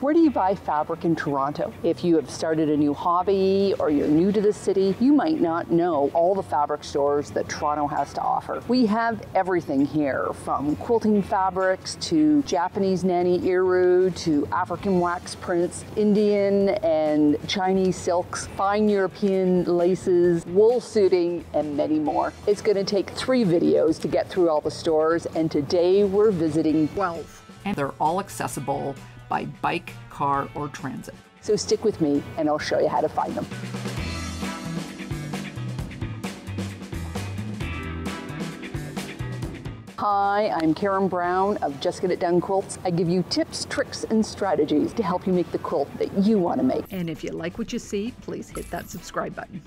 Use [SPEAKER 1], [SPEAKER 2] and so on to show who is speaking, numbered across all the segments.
[SPEAKER 1] Where do you buy fabric in Toronto? If you have started a new hobby or you're new to the city, you might not know all the fabric stores that Toronto has to offer. We have everything here from quilting fabrics to Japanese Nani Iro to African wax prints, Indian and Chinese silks, fine European laces, wool suiting, and many more. It's going to take three videos to get through all the stores, and today we're visiting 12.
[SPEAKER 2] And they're all accessible by bike, car, or transit.
[SPEAKER 1] So stick with me and I'll show you how to find them. Hi, I'm Karen Brown of Just Get It Done Quilts. I give you tips, tricks, and strategies to help you make the quilt that you want to make.
[SPEAKER 2] And if you like what you see, please hit that subscribe button.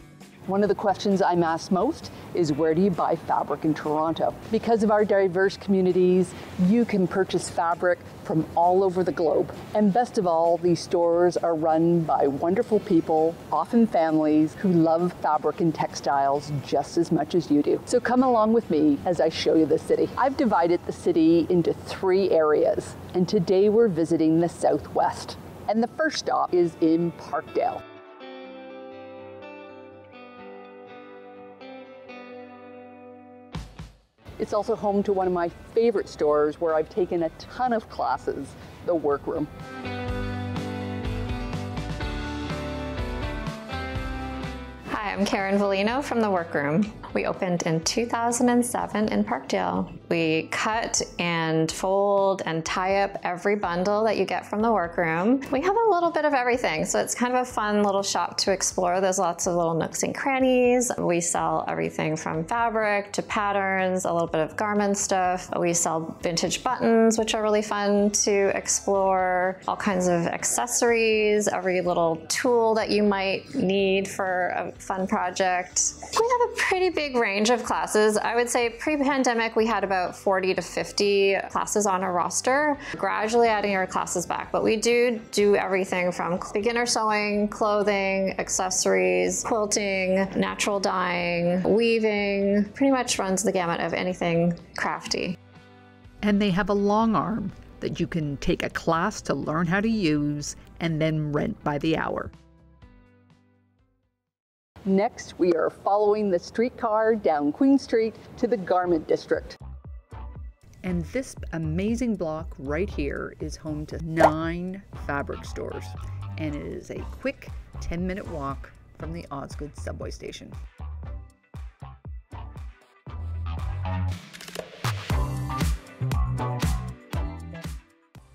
[SPEAKER 1] One of the questions I'm asked most is where do you buy fabric in Toronto? Because of our diverse communities, you can purchase fabric from all over the globe. And best of all, these stores are run by wonderful people, often families, who love fabric and textiles just as much as you do. So come along with me as I show you the city. I've divided the city into three areas, and today we're visiting the Southwest. And the first stop is in Parkdale. It's also home to one of my favorite stores where I've taken a ton of classes, the Workroom.
[SPEAKER 3] Hi, I'm Karen Volino from The Workroom. We opened in 2007 in Parkdale. We cut and fold and tie up every bundle that you get from the workroom. We have a little bit of everything, so it's kind of a fun little shop to explore. There's lots of little nooks and crannies. We sell everything from fabric to patterns, a little bit of garment stuff. We sell vintage buttons, which are really fun to explore, all kinds of accessories, every little tool that you might need for a fun project. We have a pretty big range of classes. I would say pre-pandemic we had about 40 to 50 classes on a roster, gradually adding our classes back. But we do do everything from beginner sewing, clothing, accessories, quilting, natural dyeing, weaving, pretty much runs the gamut of anything crafty.
[SPEAKER 2] And they have a long arm that you can take a class to learn how to use and then rent by the hour.
[SPEAKER 1] Next, we are following the streetcar down Queen Street to the Garment District.
[SPEAKER 2] And this amazing block right here is home to nine fabric stores, and it is a quick 10 minute walk from the Osgoode subway station.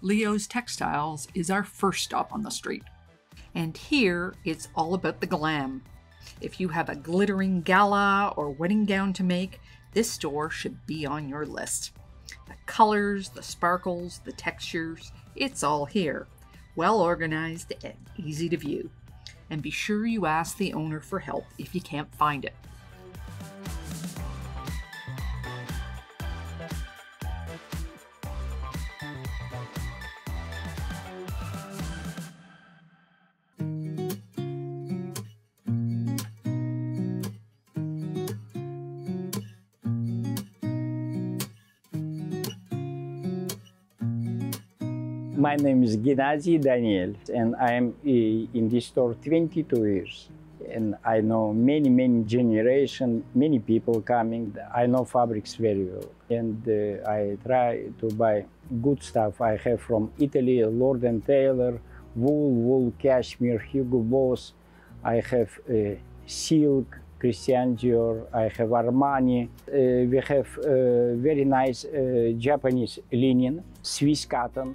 [SPEAKER 2] Leo's Textiles is our first stop on the street. And here it's all about the glam. If you have a glittering gala or wedding gown to make, this store should be on your list. The colors, the sparkles, the textures, it's all here. Well organized and easy to view. And be sure you ask the owner for help if you can't find it.
[SPEAKER 4] My name is Gennady Daniel, and I am in this store 22 years. And I know many, many generation, many people coming. I know fabrics very well, and uh, I try to buy good stuff. I have from Italy, Loro Piana, wool, wool, cashmere, Hugo Boss. I have uh, silk, Christian Dior. I have Armani. Uh, we have uh, very nice uh, Japanese linen, Swiss cotton.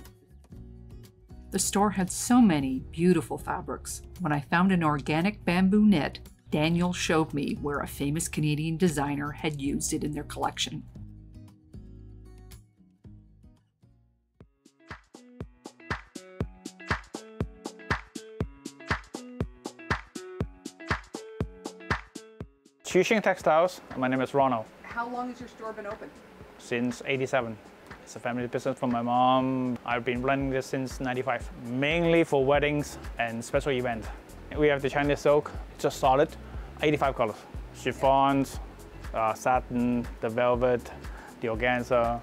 [SPEAKER 2] The store had so many beautiful fabrics. When I found an organic bamboo knit, Daniel showed me where a famous Canadian designer had used it in their collection.
[SPEAKER 5] Chu Shing Textiles. My name is Ronald.
[SPEAKER 1] How long has your store been open?
[SPEAKER 5] Since 87. It's a family business from my mom. I've been running this since 95, mainly for weddings and special events. We have the Chinese silk, it's just solid, 85 colors. Chiffons, uh, satin, the velvet, the organza,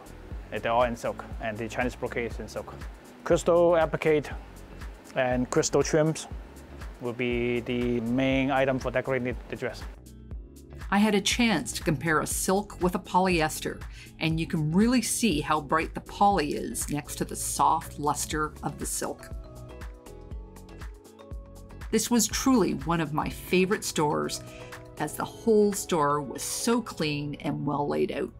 [SPEAKER 5] they're all in silk, and the Chinese brocade is in silk. Crystal applique, And crystal trims will be the main item for decorating the dress.
[SPEAKER 2] I had a chance to compare a silk with a polyester, and you can really see how bright the poly is next to the soft luster of the silk. This was truly one of my favorite stores, as the whole store was so clean and well laid out.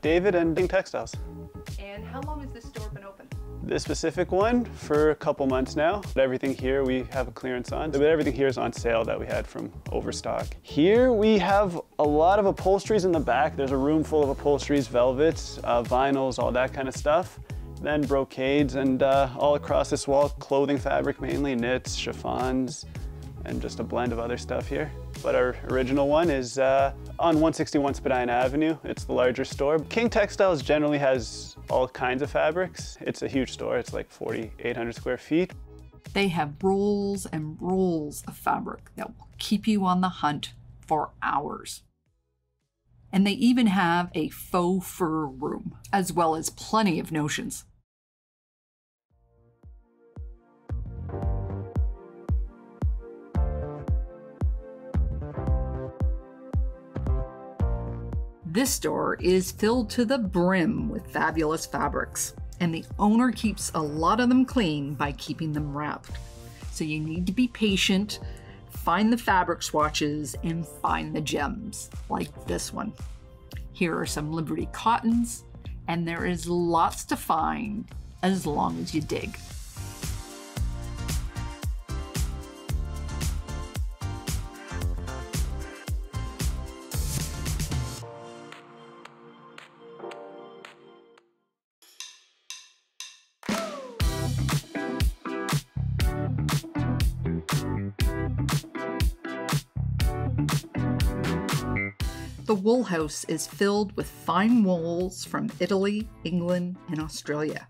[SPEAKER 6] David and King Textiles.
[SPEAKER 2] And how long has this store been open?
[SPEAKER 6] This specific one for a couple months now. Everything here we have a clearance on, but everything here is on sale that we had from Overstock. Here we have a lot of upholsteries in the back. There's a room full of upholsteries, velvets, uh, vinyls, all that kind of stuff. Then brocades and uh, all across this wall, clothing fabric mainly, knits, chiffons, and just a blend of other stuff here. But our original one is uh, on 161 Spadina Avenue. It's the larger store. King Textiles generally has all kinds of fabrics. It's a huge store. It's like 4,800 square feet.
[SPEAKER 2] They have rolls and rolls of fabric that will keep you on the hunt for hours. And they even have a faux fur room, as well as plenty of notions. This store is filled to the brim with fabulous fabrics, and the owner keeps a lot of them clean by keeping them wrapped. So you need to be patient, find the fabric swatches, and find the gems, like this one. Here are some Liberty cottons, and there is lots to find as long as you dig. The wool house is filled with fine wools from Italy, England, and Australia.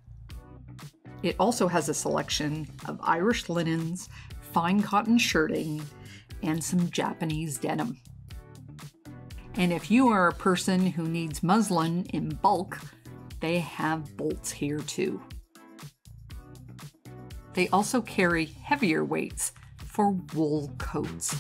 [SPEAKER 2] It also has a selection of Irish linens, fine cotton shirting, and some Japanese denim. And if you are a person who needs muslin in bulk, they have bolts here too. They also carry heavier weights for wool coats.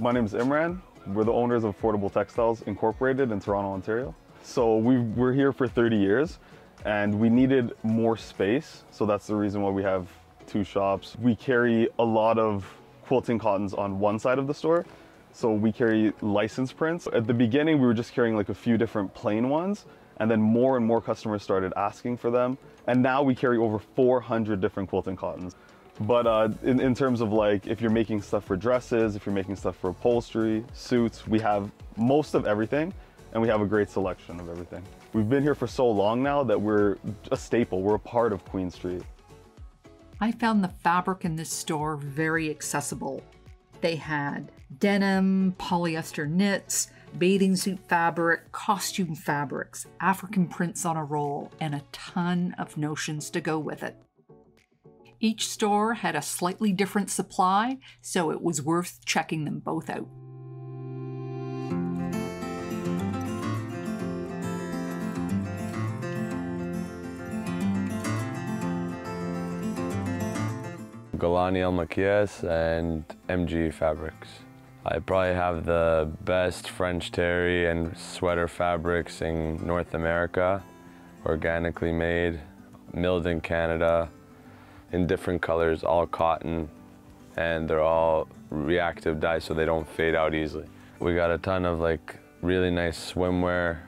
[SPEAKER 7] My name is Imran. We're the owners of Affordable Textiles Incorporated in Toronto, Ontario. So we we're here for 30 years and we needed more space. So that's the reason why we have two shops. We carry a lot of quilting cottons on one side of the store. So we carry license prints. At the beginning, we were just carrying like a few different plain ones. And then more and more customers started asking for them. And now we carry over 400 different quilting cottons. But uh, in, in terms of like, if you're making stuff for dresses, if you're making stuff for upholstery, suits, we have most of everything and we have a great selection of everything. We've been here for so long now that we're a staple. We're a part of Queen Street.
[SPEAKER 2] I found the fabric in this store very accessible. They had denim, polyester knits, bathing suit fabric, costume fabrics, African prints on a roll, and a ton of notions to go with it. Each store had a slightly different supply, so it was worth checking them both out.
[SPEAKER 8] Golani El Maquias and MG Fabrics. I probably have the best French terry and sweater fabrics in North America, organically made, milled in Canada, in different colors, all cotton, and they're all reactive dyes so they don't fade out easily. We got a ton of like really nice swimwear,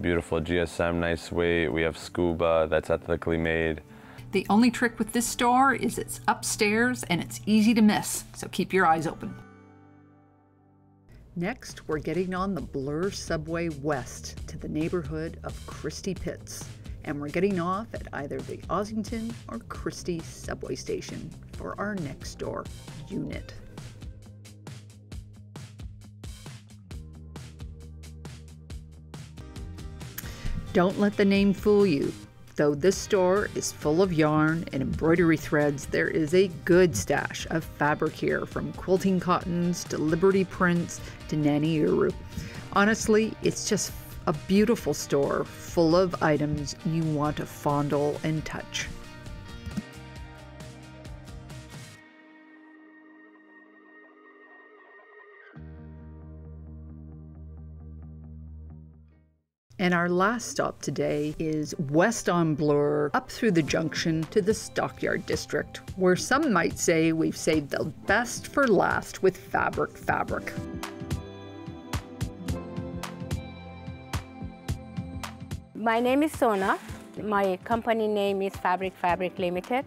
[SPEAKER 8] beautiful GSM, nice weight. We have scuba that's ethically made.
[SPEAKER 2] The only trick with this store is it's upstairs and it's easy to miss, so keep your eyes open. Next, we're getting on the Bloor Subway west to the neighborhood of Christie Pitts. And we're getting off at either the Ossington or Christie subway station for our next door EweKnit. Don't let the name fool you. Though this store is full of yarn and embroidery threads, there is a good stash of fabric here from quilting cottons to Liberty prints to Nani Iro. Honestly, it's just a beautiful store full of items you want to fondle and touch. And our last stop today is west on Bloor, up through the junction to the Stockyard District, where some might say we've saved the best for last with Fabric Fabric.
[SPEAKER 9] My name is Sona. My company name is Fabric Fabric Limited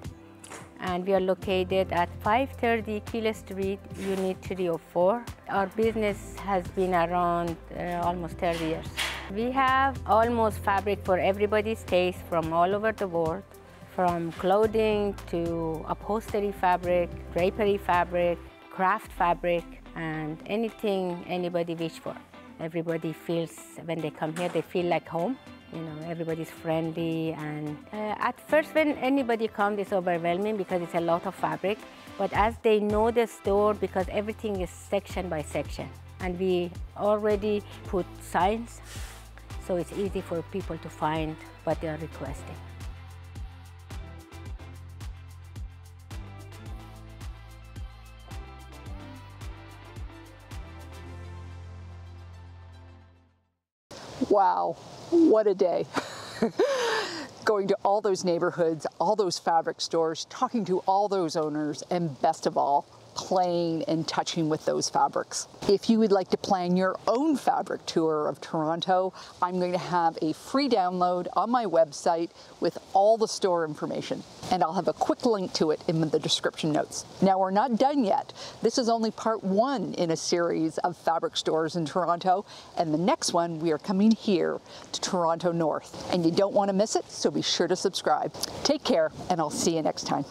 [SPEAKER 9] and we are located at 530 Keele Street, Unit 304. Our business has been around uh, almost 30 years. We have almost fabric for everybody's taste from all over the world, from clothing to upholstery fabric, drapery fabric, craft fabric, and anything anybody wish for. Everybody feels, when they come here, they feel like home. You know, everybody's friendly and uh, at first when anybody comes it's overwhelming because it's a lot of fabric. But as they know the store, because everything is section by section, and we already put signs, so it's easy for people to find what they are requesting.
[SPEAKER 1] Wow, what a day. Going to all those neighborhoods, all those fabric stores, talking to all those owners, and best of all, playing and touching with those fabrics. If you would like to plan your own fabric tour of Toronto, I'm going to have a free download on my website with all the store information. And I'll have a quick link to it in the description notes. Now we're not done yet. This is only part one in a series of fabric stores in Toronto. And the next one, we are coming here to Toronto North. And you don't want to miss it, so be sure to subscribe. Take care, and I'll see you next time.